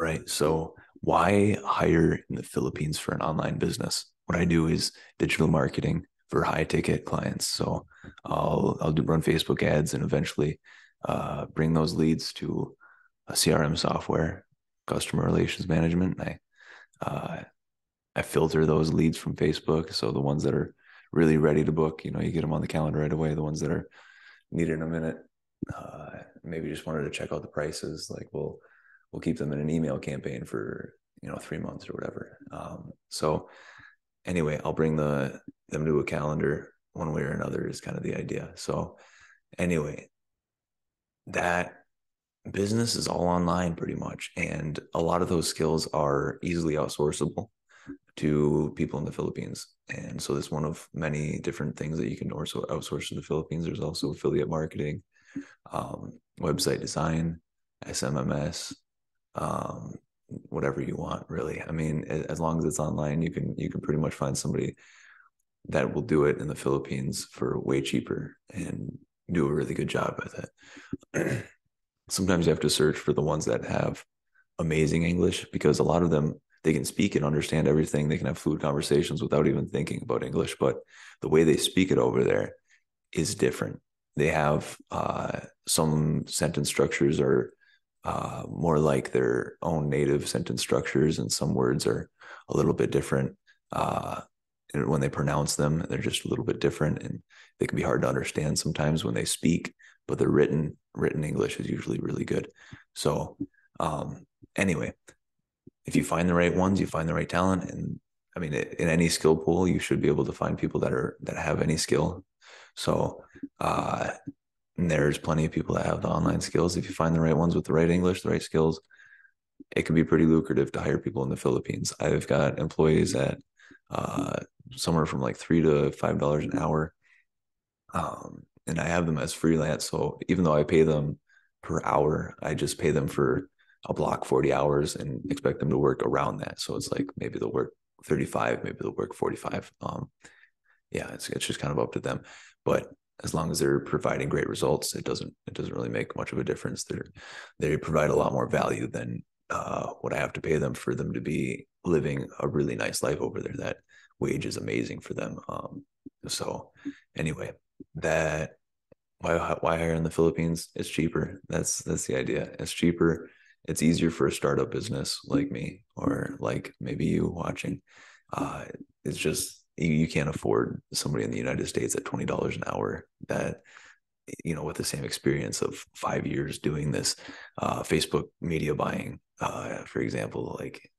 Right. So why hire in the Philippines for an online business? What I do is digital marketing for high ticket clients. So I'll I'll do run Facebook ads and eventually uh, bring those leads to a CRM software, customer relations management. I uh, I filter those leads from Facebook. So the ones that are really ready to book, you know, you get them on the calendar right away. The ones that are needed in a minute, uh, maybe just wanted to check out the prices. Like we'll we'll keep them in an email campaign for you know three months or whatever. Um, so anyway, I'll bring the them to a calendar one way or another is kind of the idea. So anyway, that business is all online pretty much, and a lot of those skills are easily outsourceable to people in the Philippines. And so it's one of many different things that you can also outsource to the Philippines. There's also affiliate marketing, um, website design, SMMS, um, whatever you want, really. I mean, as long as it's online, you can you can pretty much find somebody that will do it in the Philippines for way cheaper and do a really good job with it. Sometimes you have to search for the ones that have amazing English because a lot of them they can speak and understand everything. They can have fluid conversations without even thinking about English, but the way they speak it over there is different. They have uh, some sentence structures are uh, more like their own native sentence structures, and some words are a little bit different. Uh, and when they pronounce them, they're just a little bit different, and they can be hard to understand sometimes when they speak. But the written written English is usually really good. So um, anyway, if you find the right ones, you find the right talent, and I mean, in any skill pool, you should be able to find people that are that have any skill. So uh, there's plenty of people that have the online skills. If you find the right ones with the right English, the right skills, it can be pretty lucrative to hire people in the Philippines. I've got employees at uh, somewhere from like three to five dollars an hour, um, and I have them as freelance. So even though I pay them per hour, I just pay them for a block 40 hours and expect them to work around that. So it's like maybe they'll work 35, maybe they'll work 45. Um, yeah, it's it's just kind of up to them. But as long as they're providing great results, it doesn't it doesn't really make much of a difference. They they provide a lot more value than uh, what I have to pay them for them to be living a really nice life over there. That wage is amazing for them. Um, so anyway, that why why hire in the Philippines? It's cheaper. That's that's the idea. It's cheaper. It's easier for a startup business like me or like maybe you watching. Uh, it's just you, can't afford somebody in the United States at twenty dollars an hour that you know with the same experience of five years doing this uh, Facebook media buying, uh, for example, like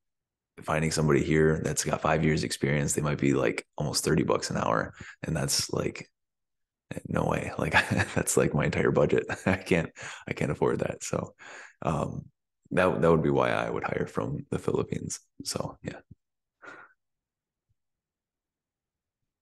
finding somebody here that's got five years experience, they might be like almost 30 bucks an hour. And that's like, no way. Like that's like my entire budget. I can't, I can't afford that. So, um, that, that would be why I would hire from the Philippines. So yeah.